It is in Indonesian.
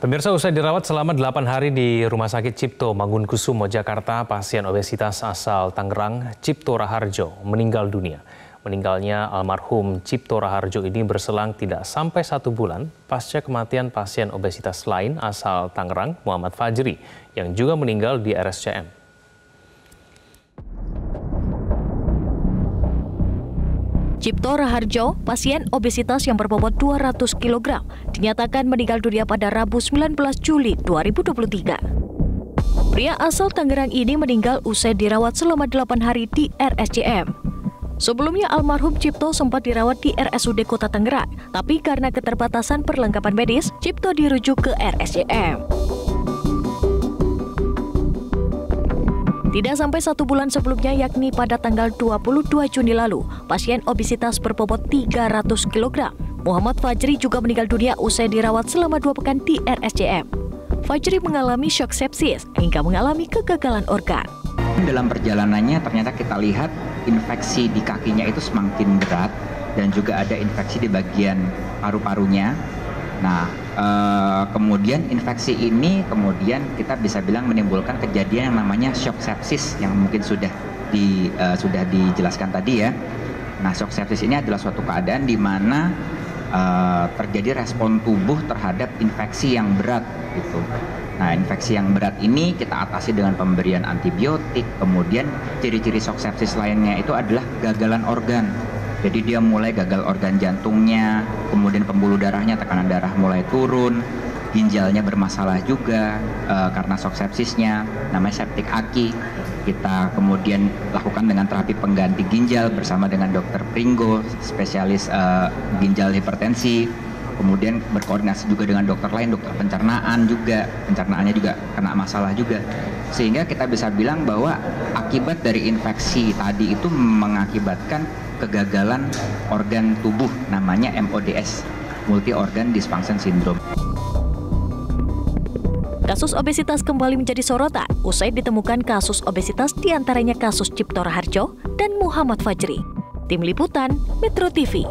Pemirsa usai dirawat selama 8 hari di Rumah Sakit Cipto Mangunkusumo, Jakarta, pasien obesitas asal Tangerang, Cipto Raharjo, meninggal dunia. Meninggalnya almarhum Cipto Raharjo ini berselang tidak sampai satu bulan pasca kematian pasien obesitas lain asal Tangerang, Muhammad Fajri, yang juga meninggal di RSCM. Cipto Raharjo, pasien obesitas yang berbobot 200 kg, dinyatakan meninggal dunia pada Rabu 19 Juli 2023. Pria asal Tangerang ini meninggal usai dirawat selama 8 hari di RSCM. Sebelumnya almarhum Cipto sempat dirawat di RSUD Kota Tangerang, tapi karena keterbatasan perlengkapan medis, Cipto dirujuk ke RSCM. Tidak sampai satu bulan sebelumnya, yakni pada tanggal 22 Juni lalu, pasien obesitas berbobot 300 kg. Muhammad Fajri juga meninggal dunia usai dirawat selama dua pekan di RSCM. Fajri mengalami shock sepsis hingga mengalami kegagalan organ. Dalam perjalanannya ternyata kita lihat infeksi di kakinya itu semakin berat dan juga ada infeksi di bagian paru-parunya. Nah, Uh, kemudian infeksi ini kemudian kita bisa bilang menimbulkan kejadian yang namanya shock sepsis yang mungkin sudah di uh, sudah dijelaskan tadi ya. Nah, shock sepsis ini adalah suatu keadaan di mana uh, terjadi respon tubuh terhadap infeksi yang berat gitu. Nah, infeksi yang berat ini kita atasi dengan pemberian antibiotik. Kemudian ciri-ciri shock sepsis lainnya itu adalah gagalan organ jadi dia mulai gagal organ jantungnya, kemudian pembuluh darahnya, tekanan darah mulai turun, ginjalnya bermasalah juga uh, karena shock sepsisnya, namanya septic aki. Kita kemudian lakukan dengan terapi pengganti ginjal bersama dengan dokter Pringgo, spesialis uh, ginjal hipertensi. Kemudian berkoordinasi juga dengan dokter lain, dokter pencernaan juga, pencernaannya juga kena masalah juga. Sehingga kita bisa bilang bahwa akibat dari infeksi tadi itu mengakibatkan kegagalan organ tubuh namanya MODS, multi organ dysfunction syndrome. Kasus obesitas kembali menjadi sorotan usai ditemukan kasus obesitas di antaranya kasus Cipto Raharjo dan Muhammad Fajri. Tim Liputan Metro TV.